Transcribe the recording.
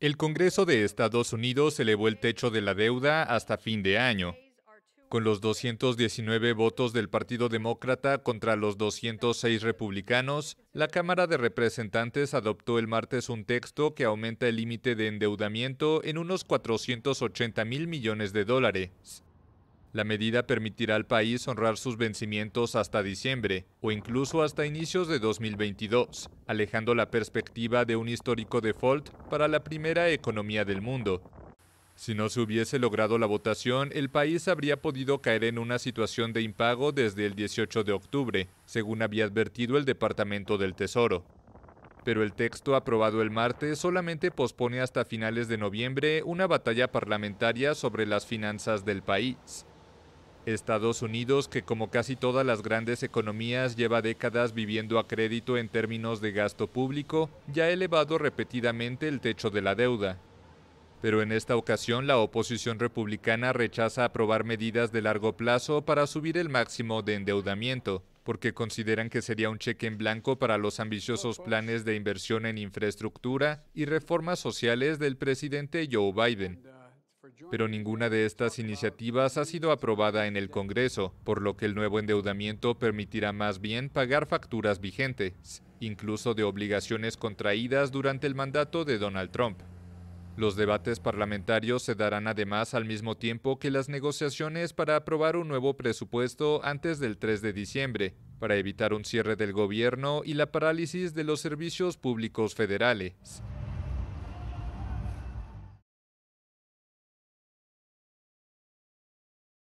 El Congreso de Estados Unidos elevó el techo de la deuda hasta fin de año. Con los 219 votos del Partido Demócrata contra los 206 republicanos, la Cámara de Representantes adoptó el martes un texto que aumenta el límite de endeudamiento en unos 480 mil millones de dólares. La medida permitirá al país honrar sus vencimientos hasta diciembre o incluso hasta inicios de 2022, alejando la perspectiva de un histórico default para la primera economía del mundo. Si no se hubiese logrado la votación, el país habría podido caer en una situación de impago desde el 18 de octubre, según había advertido el Departamento del Tesoro. Pero el texto aprobado el martes solamente pospone hasta finales de noviembre una batalla parlamentaria sobre las finanzas del país. Estados Unidos, que como casi todas las grandes economías lleva décadas viviendo a crédito en términos de gasto público, ya ha elevado repetidamente el techo de la deuda. Pero en esta ocasión la oposición republicana rechaza aprobar medidas de largo plazo para subir el máximo de endeudamiento, porque consideran que sería un cheque en blanco para los ambiciosos planes de inversión en infraestructura y reformas sociales del presidente Joe Biden pero ninguna de estas iniciativas ha sido aprobada en el Congreso, por lo que el nuevo endeudamiento permitirá más bien pagar facturas vigentes, incluso de obligaciones contraídas durante el mandato de Donald Trump. Los debates parlamentarios se darán además al mismo tiempo que las negociaciones para aprobar un nuevo presupuesto antes del 3 de diciembre, para evitar un cierre del gobierno y la parálisis de los servicios públicos federales.